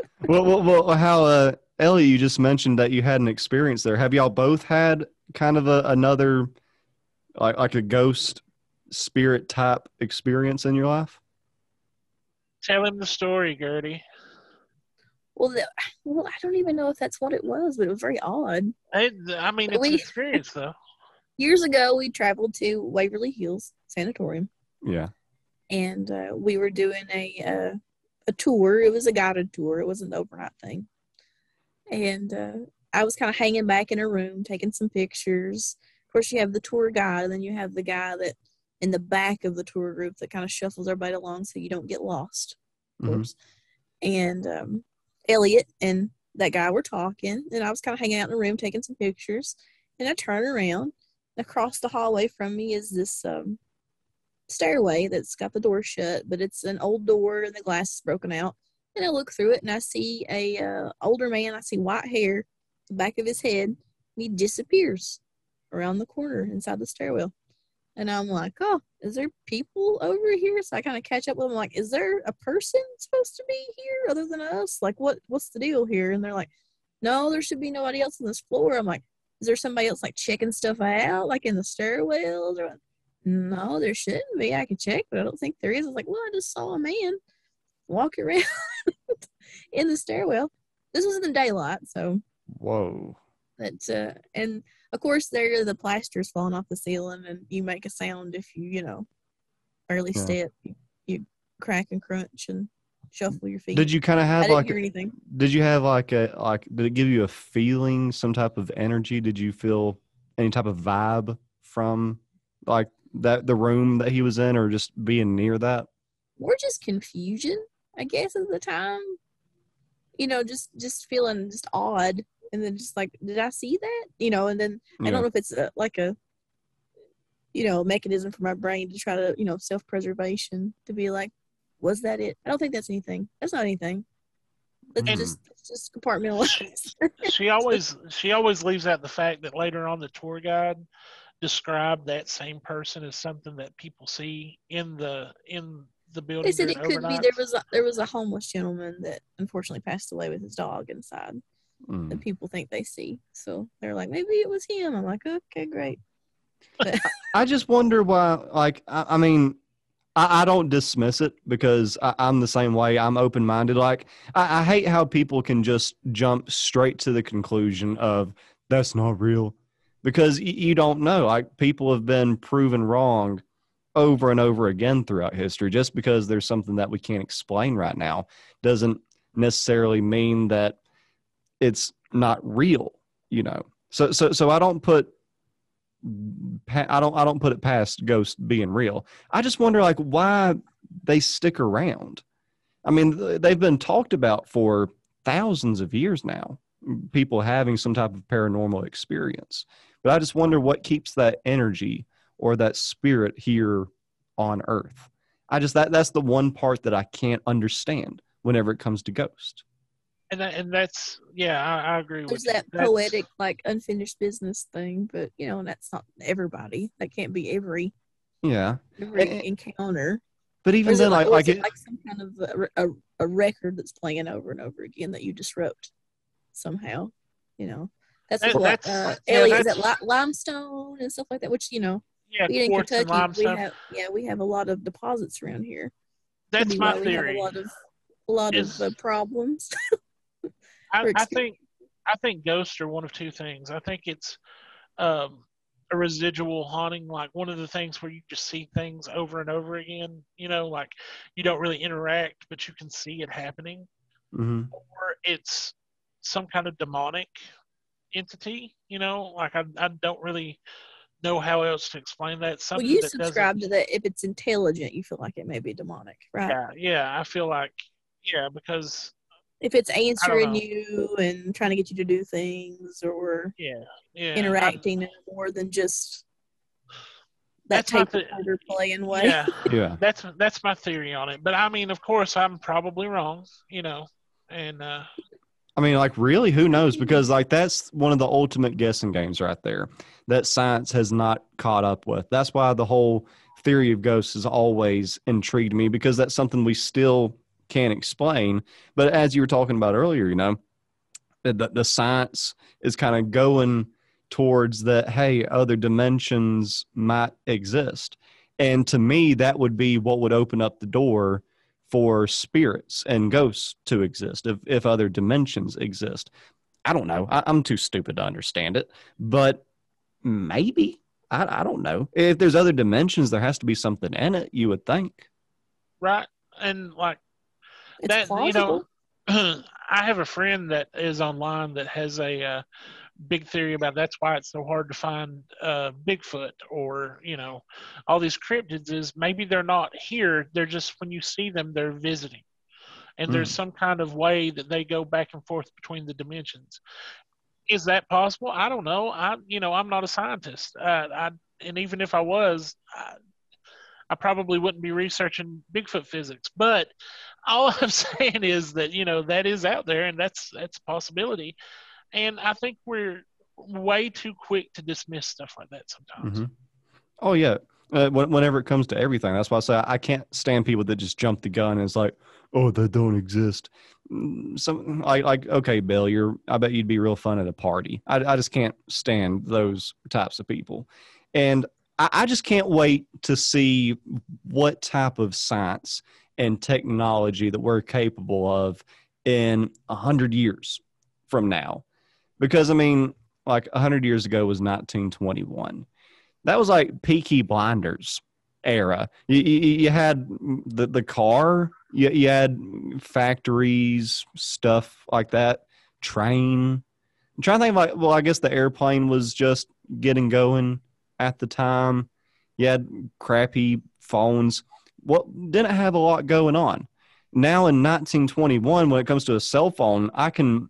well, well, well, how uh, Ellie, you just mentioned that you had an experience there. Have y'all both had kind of a, another, like, like a ghost spirit type experience in your life? tell him the story gertie well, the, well, I don't even know if that's what it was, but it was very odd. It, i mean it's an experience though Years ago, we traveled to Waverly Hills Sanatorium, Yeah. and uh, we were doing a uh, a tour. It was a guided tour. It wasn't an overnight thing. And uh, I was kind of hanging back in a room, taking some pictures. Of course, you have the tour guide, and then you have the guy that in the back of the tour group that kind of shuffles everybody along so you don't get lost. Of Mhm. course. And um, Elliot and that guy were talking, and I was kind of hanging out in the room taking some pictures. And I turn around, and across the hallway from me is this um, stairway that's got the door shut, but it's an old door and the glass is broken out. And I look through it and I see a uh, older man. I see white hair, the back of his head. He disappears around the corner inside the stairwell. And I'm like, oh, is there people over here? So I kind of catch up with them. Like, is there a person supposed to be here other than us? Like, what what's the deal here? And they're like, no, there should be nobody else on this floor. I'm like, is there somebody else like checking stuff out, like in the stairwells? Or no, there shouldn't be. I can check, but I don't think there is. I was like, well, I just saw a man walk around in the stairwell. This was in the daylight, so Whoa. but uh, and of course there the plaster's falling off the ceiling, and you make a sound if you you know early Yeah. step. You, you crack and crunch and shuffle your feet. Did you kind of I have didn't like hear anything. Did you have like a like did it give you a feeling, some type of energy? Did you feel any type of vibe from like that the room that he was in or just being near that? Or just confusion, I guess, at the time. You know, just just feeling just odd, and then just like, did I see that? You know, and then I don't know if it's a, like a, you know, mechanism for my brain to try to, you know, self preservation to be like, was that it? I don't think that's anything. That's not anything. That's And- just it's just compartmentalized. she always she always leaves out the fact that later on the tour guide described that same person as something that people see in the in the building. they said it during could be there was a, there was a homeless gentleman that unfortunately passed away with his dog inside Mm. that people think they see. So they're like, maybe it was him. I'm like, okay, great. I just wonder why. Like, I, I mean, I, I don't dismiss it because I, I'm the same way. I'm open minded. Like, I, I hate how people can just jump straight to the conclusion of that's not real because y- you don't know. Like, people have been proven wrong over and over again throughout history. Just because there's something that we can't explain right now doesn't necessarily mean that it's not real. You know. So, so, so I don't put I don't I don't put it past ghosts being real. I just wonder like why they stick around. I mean, they've been talked about for thousands of years now. People having some type of paranormal experience, but I just wonder what keeps that energy or that spirit here on Earth. I just that that's the one part that I can't understand whenever it comes to ghosts. And that, and that's yeah, I, I agree There's with you. that That's- poetic, like unfinished business thing, but you know, and that's not everybody. That can't be every Yeah, every eh, encounter. but even then, like, like or like it it, like some kind of a, a, a record that's playing over and over again that you disrupt somehow? You know, that's That- what that's- uh, yeah, Ellie is that limestone and stuff like that. Which you know, Yeah, we in Kentucky, we have yeah, we have a lot of deposits around here. That's be my why we theory. have a lot of a lot Is- of uh, problems. I, I think I think ghosts are one of two things. I think it's um, a residual haunting, like one of the things where you just see things over and over again. You know, like you don't really interact, but you can see it happening. Mhm. Or it's some kind of demonic entity. You know, like I I don't really know how else to explain that. Well, you that subscribe to that. If it's intelligent, you feel like it may be demonic, right? Yeah, yeah. I feel like yeah because If it's answering you and trying to get you to do things or yeah yeah interacting in a more than just that That's not tape the- recorder playing way. yeah. yeah. that's that's my theory on it. But I mean, of course, I'm probably wrong, you know. And uh, I mean, like, really, who knows? Because, like, that's one of the ultimate guessing games right there that science has not caught up with. That's why the whole theory of ghosts has always intrigued me because that's something we still can't explain. But as you were talking about earlier, you know, the, the, science is kind of going towards that, hey, other dimensions might exist. And to me, that would be what would open up the door for spirits and ghosts to exist if, if other dimensions exist. I don't know. I, I'm too stupid to understand it, but maybe. I, I don't know. If there's other dimensions, there has to be something in it, you would think. right, and like It's that, you know, I have a friend that is online that has a uh, big theory about that's why it's so hard to find uh, Bigfoot or you know all these cryptids is maybe they're not here. They're just when you see them, they're visiting, and there's some kind of way that they go back and forth between the dimensions. Is that possible? I don't know. I you know I'm not a scientist. Uh, I and even if I was, I, I probably wouldn't be researching Bigfoot physics. But all I'm saying is that you know that is out there, and that's that's a possibility. And I think we're way too quick to dismiss stuff like that sometimes. Mhm. Oh yeah. Uh, when- whenever it comes to everything, that's why I say I can't stand people that just jump the gun and it's like, oh, they don't exist. Mm, Some like like okay, Bill, you're. I bet you'd be real fun at a party. I I just can't stand those types of people, and I just can't wait to see what type of science and technology that we're capable of in a hundred years from now. Because I mean, like a hundred years ago was 1921. That was like Peaky Blinders era. You, you, you had the the car. You, you had factories, stuff like that. Train. I'm trying to think. Like, well, I guess the airplane was just getting going at the time. You had crappy phones. Well, didn't have a lot going on. Now in 1921, when it comes to a cell phone, I can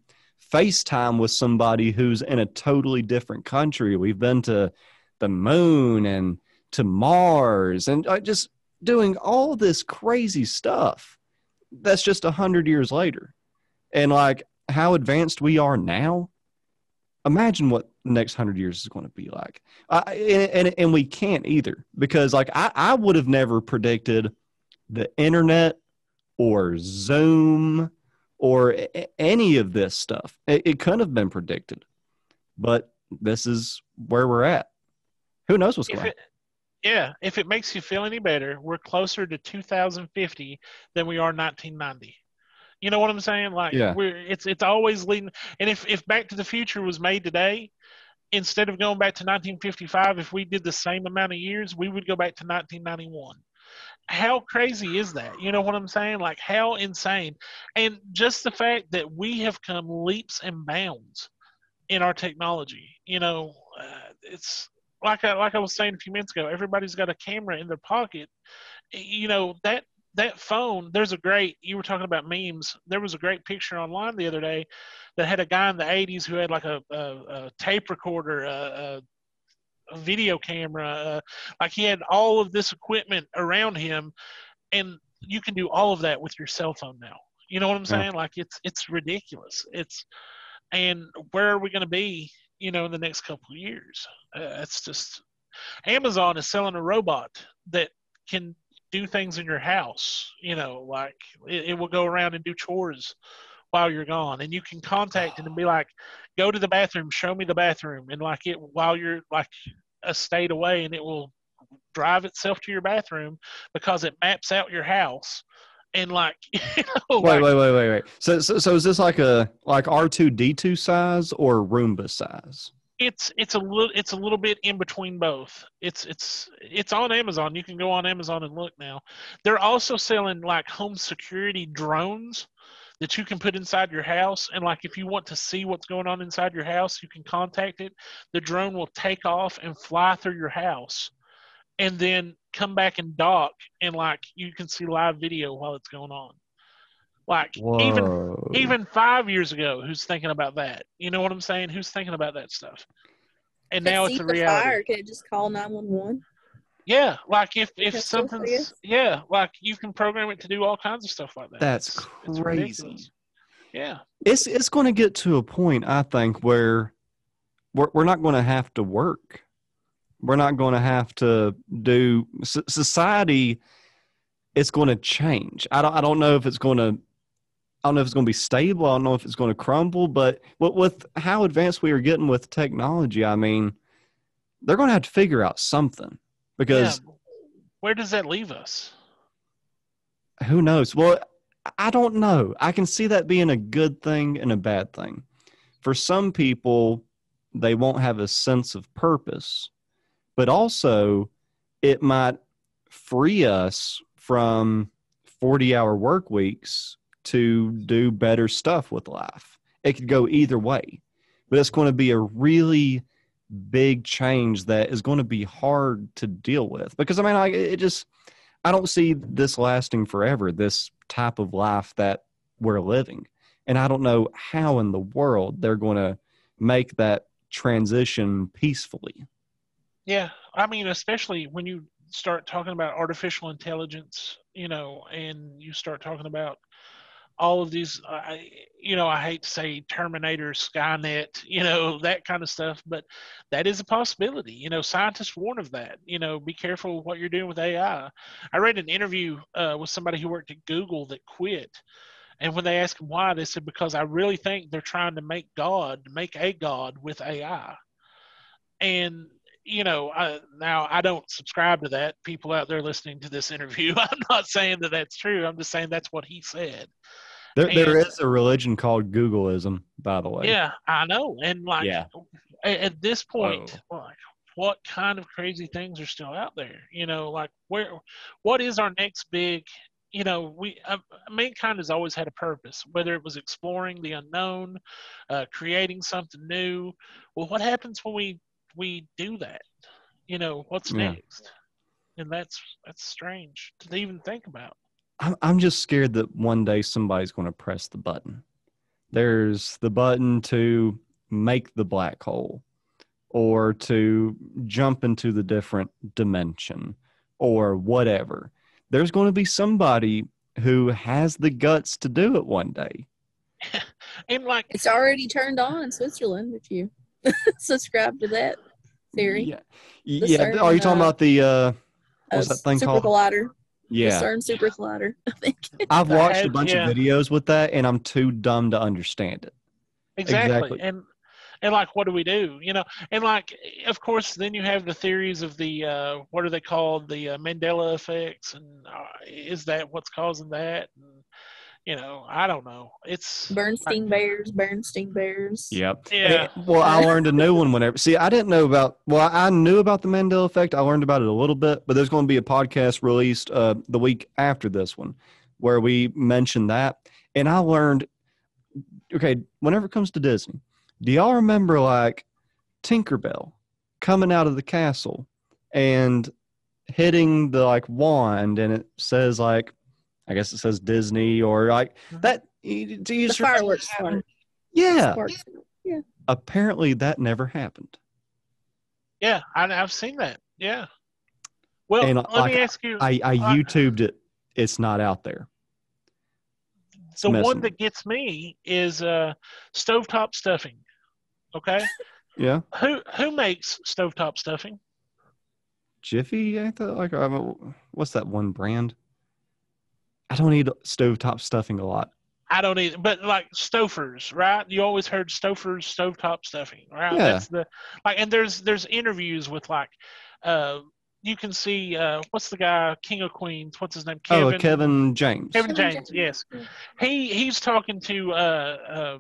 FaceTime with somebody who's in a totally different country. We've been to the moon and to Mars and uh, just doing all this crazy stuff. That's just a hundred years later. And like how advanced we are now, imagine what the next hundred years is going to be like. And, and, and we can't either because like I, I would have never predicted the internet or Zoom or any of this stuff. It, it couldn't have been predicted, but this is where we're at. Who knows what's going on? Yeah, if it makes you feel any better, we're closer to 2050 than we are 1990. You know what I'm saying? Like yeah. we're it's it's always leading. And if if Back to the Future was made today, instead of going back to 1955, if we did the same amount of years, we would go back to 1991 how crazy is that? You know what I'm saying? Like how insane. And just the fact that we have come leaps and bounds in our technology. You know, uh, it's like I like I was saying a few minutes ago. Everybody's got a camera in their pocket. You know that that phone. There's a great. You were talking about memes. There was a great picture online the other day that had a guy in the '80s who had like a, a, a tape recorder, a, a video camera. Uh, like he had all of this equipment around him, and you can do all of that with your cell phone now. You know what I'm saying? Yeah. Like it's it's ridiculous. It's and where are we going to be? You know, in the next couple of years. Uh, it's just Amazon is selling a robot that can do things in your house. You know, like it, it will go around and do chores while you're gone. And you can contact it and be like go to the bathroom show me the bathroom. And like it while you're like a state away and it will drive itself to your bathroom because it maps out your house and like you know, wait wait wait wait wait. So, so so is this like a like r2d2 size or roomba size it's it's a little it's a little bit in between both it's it's it's on amazon you can go on amazon and look now they're also selling like home security drones that you can put inside your house. And like if you want to see what's going on inside your house, you can contact it. The drone will take off and fly through your house and then come back and dock and like you can see live video while it's going on. Like Whoa. even even five years ago, who's thinking about that? You know what I'm saying? Who's thinking about that stuff? And now it's a reality. Fire, can it just call nine one one? Yeah, like if if something's yeah, like you can program it to do all kinds of stuff like that. That's it's, crazy. It's yeah, it's it's going to get to a point I think where we're we're not going to have to work. We're not going to have to do society. It's going to change. I don't I don't know if it's going to. I don't know if it's going to be stable. I don't know if it's going to crumble. But with how advanced we are getting with technology, I mean, they're going to have to figure out something because yeah. where does that leave us? Who knows? Well, I don't know. I can see that being a good thing and a bad thing. For some people, they won't have a sense of purpose, but also it might free us from 40 hour work weeks to do better stuff with life. It could go either way, but it's going to be a really big change that is going to be hard to deal with because I mean, I it just I don't see this lasting forever. This type of life that we're living, and I don't know how in the world they're going to make that transition peacefully. Yeah, I mean, especially when you start talking about artificial intelligence, you know, and you start talking about all of these I, you know i hate to say terminator skynet you know that kind of stuff but that is a possibility you know scientists warn of that you know be careful what you're doing with ai i read an interview uh, with somebody who worked at google that quit and when they asked him why they said because i really think they're trying to make god make a god with ai and you know, I, now I don't subscribe to that. People out there listening to this interview, I'm not saying that that's true. I'm just saying that's what he said. There, there And- is a religion called Googleism, by the way. Yeah, I know. And like Yeah. at, at this point, like what kind of crazy things are still out there? You know, like where what is our next big you know, we uh, mankind has always had a purpose, whether it was exploring the unknown, uh, creating something new. Well, what happens when we we do that? You know, what's Yeah. next? And that's that's strange to even think about. I'm, I'm just scared that one day somebody's going to press the button. There's the button to make the black hole or to jump into the different dimension or whatever. There's going to be somebody who has the guts to do it one day. And like It's already turned on in Switzerland if you subscribe to that theory. Yeah. The yeah. CERN, Are you talking uh, about the, uh, what's Uh, that thing super called? collider. The yeah. CERN super collider. I think. I've The watched a bunch yeah. of videos with that and I'm too dumb to understand it. exactly. Exactly. and and like what do we do you know and like of course then you have the theories of the uh what are they called the uh, mandela effects and uh, is that what's causing that and you know i don't know it's Bernstein Bears. Bernstein Bears. Yep. yeah Well, I learned a new one whenever. See, I didn't know about. Well, I knew about the Mandela effect. I learned about it a little bit, but there's going to be a podcast released uh, the week after this one, where we mention that. And I learned. Okay, whenever it comes to Disney, do y'all remember like Tinkerbell coming out of the castle and hitting the like wand, and it says like, I guess it says Disney or like that. You, you The fireworks that happened? one. Yeah. Sparks. Apparently, that never happened. yeah I, i've seen that yeah well And, let like, me ask you I, I Uh, YouTubed it. It's not out there. It's the one that gets me is uh stovetop stuffing okay Yeah, who who makes stovetop stuffing Jiffy. I that like I don't- what's that one brand? I don't eat stovetop stuffing a lot. I don't either, but like Stouffer's, right? You always heard Stouffer's, stovetop stuffing, right? Yeah. That's the like, and there's there's interviews with like, uh, you can see uh, what's the guy King of Queens? What's his name? oh, Kevin James. Kevin Kevin James, James. yes. He he's talking to uh, uh,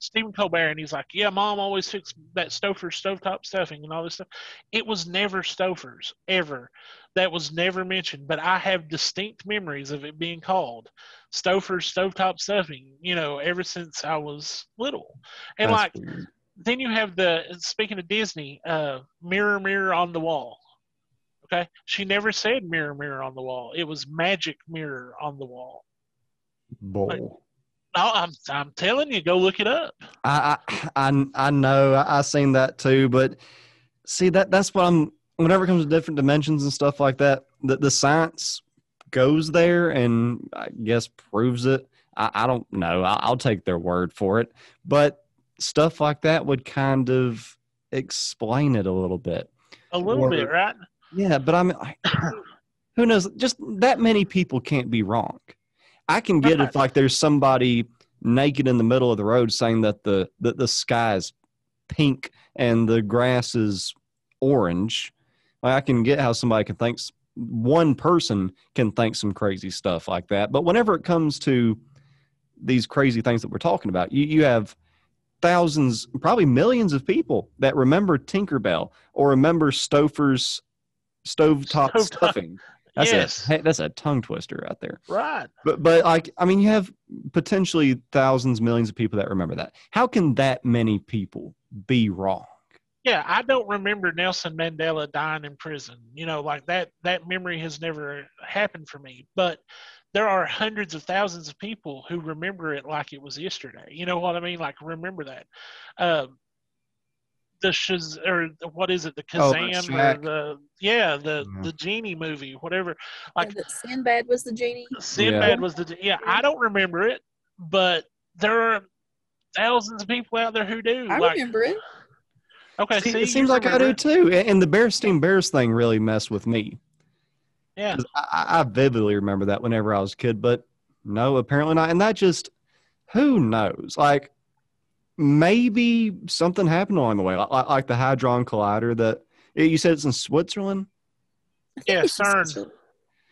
Stephen Colbert, and he's like, "Yeah, Mom always cooks that Stouffer's stovetop stuffing and all this stuff." It was never Stouffer's ever. That was never mentioned, but I have distinct memories of it being called Stouffer's stovetop stuffing. You know, ever since I was little, and That's like weird. then you have the speaking of Disney, uh, mirror, mirror on the wall. Okay, she never said mirror, mirror on the wall. It was magic mirror on the wall. bowl. No, I'm I'm telling you, go look it up. I, I I know I, I seen that too, but see that that's what I'm. Whenever it comes to different dimensions and stuff like that, the the science goes there and I guess proves it. I, I don't know. I, I'll take their word for it, but stuff like that would kind of explain it a little bit. A little Or- bit, right? Yeah, but I mean, who knows? Just that many people can't be wrong. I can get if like there's somebody naked in the middle of the road saying that the that the sky is pink and the grass is orange. Like, I can get how somebody can think one person can think some crazy stuff like that. But whenever it comes to these crazy things that we're talking about, you you have thousands, probably millions of people that remember Tinkerbell or remember Stouffer's stovetop Stovetop. stuffing. That's Yes. a that's a tongue twister out there. Right. But but like I mean, you have potentially thousands, millions of people that remember that. How can that many people be wrong? Yeah, I don't remember Nelson Mandela dying in prison. You know, like that that memory has never happened for me. But there are hundreds of thousands of people who remember it like it was yesterday. You know what I mean? Like remember that. Um the Shaz or the- what is it? The Oh, the or the yeah the the genie movie whatever. Like that Sinbad was the genie. Sinbad was the yeah. I don't remember it, but there are thousands of people out there who do. I like, remember it. Okay, See, see, it seems like I do remember too. And and the Bearstein Bears thing really messed with me. Yeah, 'Cause I, I vividly remember that whenever I was a kid, but no, apparently not. And that just, who knows? Like, maybe something happened along the way, like, like the Hadron Collider that you said it's in Switzerland. Yeah, it's CERN.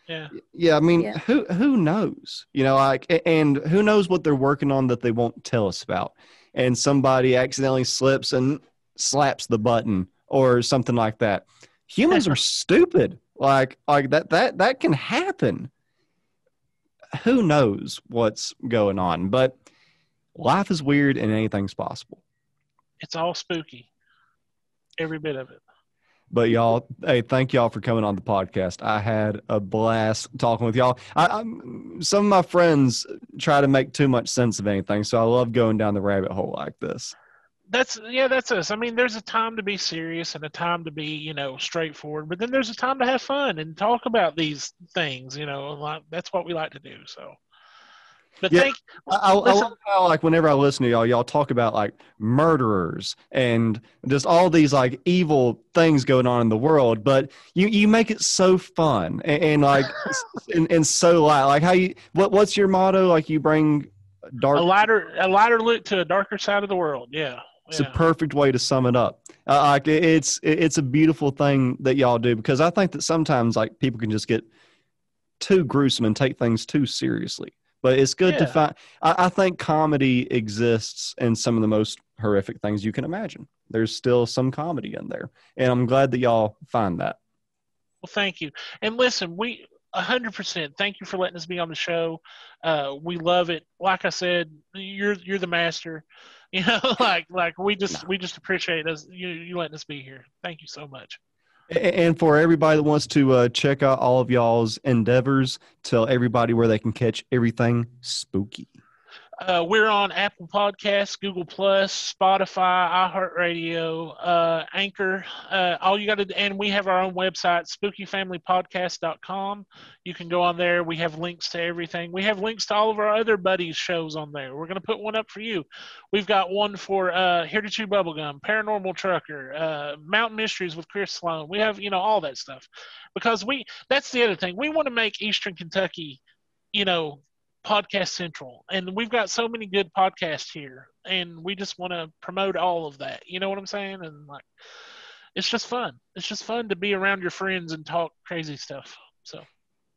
Yeah. Yeah, I mean, Yeah. who who knows? You know, like, and who knows what they're working on that they won't tell us about? And somebody accidentally slips and slaps the button or something like that. Humans are stupid. Like, like that that that can happen. Who knows what's going on? But life is weird and anything's possible. It's all spooky. Every bit of it. But y'all, hey, thank y'all for coming on the podcast. I had a blast talking with y'all. I, I'm, some of my friends try to make too much sense of anything, so I love going down the rabbit hole like this. That's yeah, that's us. I mean, there's a time to be serious and a time to be, you know, straightforward, but then there's a time to have fun and talk about these things, you know, like that's what we like to do. So but Yeah. thank I, I, I Listen- love how, like, whenever I listen to y'all, y'all talk about like murderers and just all these like evil things going on in the world, but you you make it so fun and, and like and, and so light. Like how you what what's your motto? Like you bring dark a lighter a lighter look to a darker side of the world. Yeah. It's a perfect way to sum it up. Uh, like it's it's a beautiful thing that y'all do because I think that sometimes like people can just get too gruesome and take things too seriously. But it's good to find. I, I think comedy exists in some of the most horrific things you can imagine. There's still some comedy in there, and I'm glad that y'all find that. Well, thank you. And listen, we a hundred percent. Thank you for letting us be on the show. Uh, we love it. Like I said, you're you're the master. You know, like like we just we just appreciate us you you letting us be here. Thank you so much. And for everybody that wants to uh, check out all of y'all's endeavors, tell everybody where they can catch everything spooky. Uh, we're on Apple Podcasts, Google Plus, Spotify, iHeartRadio, uh, Anchor. Uh, all you got to, do. and we have our own website, spookyfamilypodcast.com. You can go on there. We have links to everything. We have links to all of our other buddies' shows on there. We're going to put one up for you. We've got one for uh, Here to Chew Bubblegum, Paranormal Trucker, uh, Mountain Mysteries with Chris Sloan. We have, you know, all that stuff because we. That's the other thing. We want to make Eastern Kentucky, you know, podcast central and we've got so many good podcasts here and we just want to promote all of that you know what i'm saying and like it's just fun it's just fun to be around your friends and talk crazy stuff so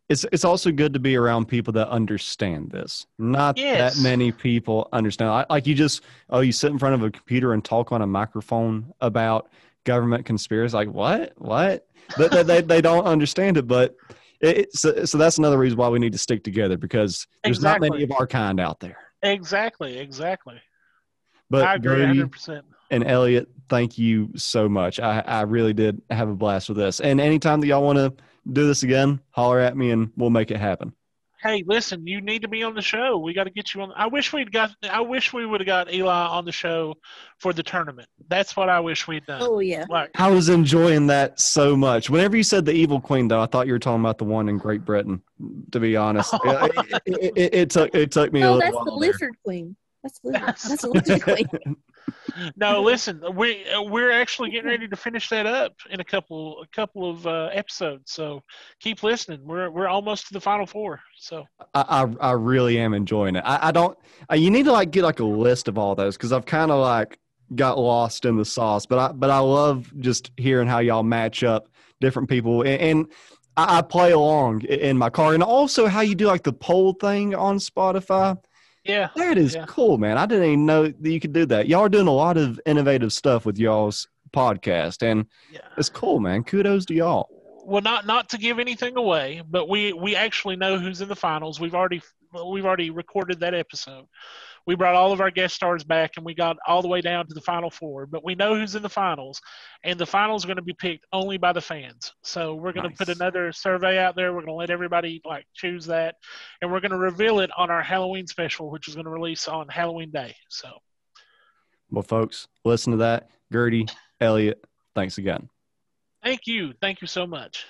it's it's also good to be around people that understand this. Not Yes. that many people understand. I, like you just oh, you sit in front of a computer and talk on a microphone about government conspiracy. Like what? What? they, they, they, they don't understand it. But it, so, so that's another reason why we need to stick together because there's not many of our kind out there. exactly exactly But i agree Gertie 100% and Elliot, thank you so much. I, I really did have a blast with this. And anytime that y'all want to do this again, holler at me and we'll make it happen. Hey listen you need to be on the show we got to get you on i wish we'd got i wish we would have got eli on the show for the tournament that's what i wish we'd done Oh yeah. like I was enjoying that so much. Whenever you said the Evil Queen, though, I thought you were talking about the one in Great Britain. To be honest, it, it- it- it took it took me a Oh, little that's while the there. lizard queen. That's the. That's the no listen we uh, we're actually getting ready to finish that up in a couple a couple of uh, episodes so keep listening we're we're almost to the final four so I, I I really am enjoying it. I, I don't. I, you need to like get like a list of all those because I've kind of like got lost in the sauce. But I but I love just hearing how y'all match up different people and. and I I play along in my car, and also how you do like the poll thing on Spotify. Yeah That is Yeah. cool, man. I didn't even know that you could do that. Y'all are doing a lot of innovative stuff with y'all's podcast, and yeah it's cool, man. Kudos to y'all. well not not to give anything away but we we actually know who's in the finals we've already we've already recorded that episode we brought all of our guest stars back and we got all the way down to the final four but we know who's in the finals and the finals are going to be picked only by the fans. So we're going to put another survey out there. We're going to let everybody like choose that and we're going to reveal it on our halloween special which is going to release on halloween day so. Well, folks, listen to that. Gertie, Elliot, thanks again. thank you. Thank you so much